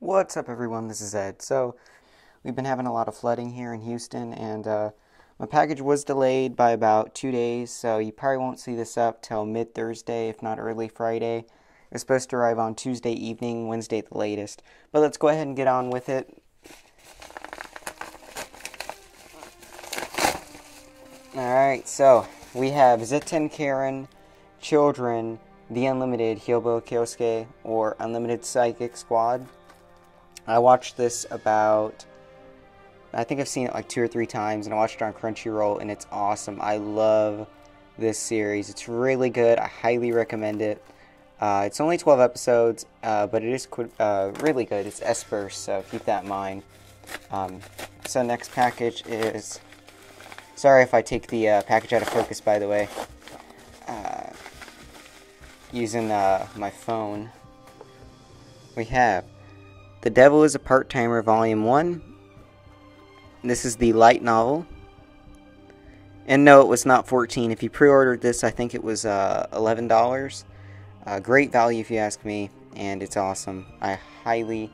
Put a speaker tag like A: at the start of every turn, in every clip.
A: What's up, everyone? This is Ed. So, we've been having a lot of flooding here in Houston, and uh, my package was delayed by about two days, so you probably won't see this up till mid Thursday, if not early Friday. It was supposed to arrive on Tuesday evening, Wednesday at the latest. But let's go ahead and get on with it. Alright, so we have Zettai Karen, Children, The Unlimited Hyobu Kyosuke, or Unlimited Psychic Squad. I watched this about, I think I've seen it like two or three times, and I watched it on Crunchyroll, and it's awesome. I love this series. It's really good. I highly recommend it. Uh, it's only 12 episodes, uh, but it is uh, really good. It's Esper, so keep that in mind. Um, so next package is Sorry if I take the uh, package out of focus, by the way. Uh, using uh, my phone. We have The Devil is a Part Timer, Volume 1. This is the light novel. And no, it was not 14 If you pre ordered this, I think it was uh, $11. Uh, great value, if you ask me, and it's awesome. I highly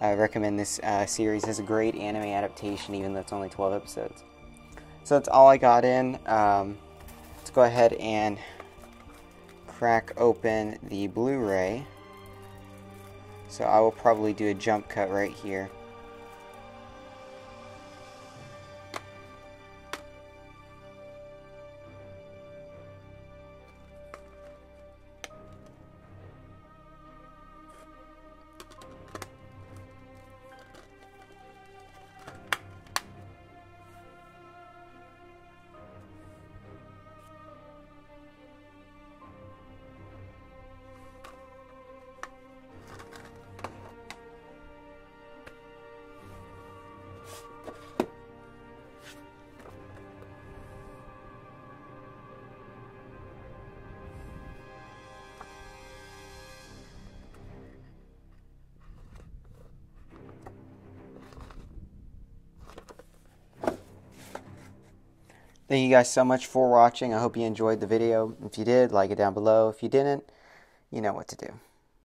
A: uh, recommend this series. as a great anime adaptation, even though it's only 12 episodes. So that's all I got in. Um, let's go ahead and crack open the Blu-ray. So I will probably do a jump cut right here. Thank you guys so much for watching. I hope you enjoyed the video. If you did, like it down below. If you didn't, you know what to do.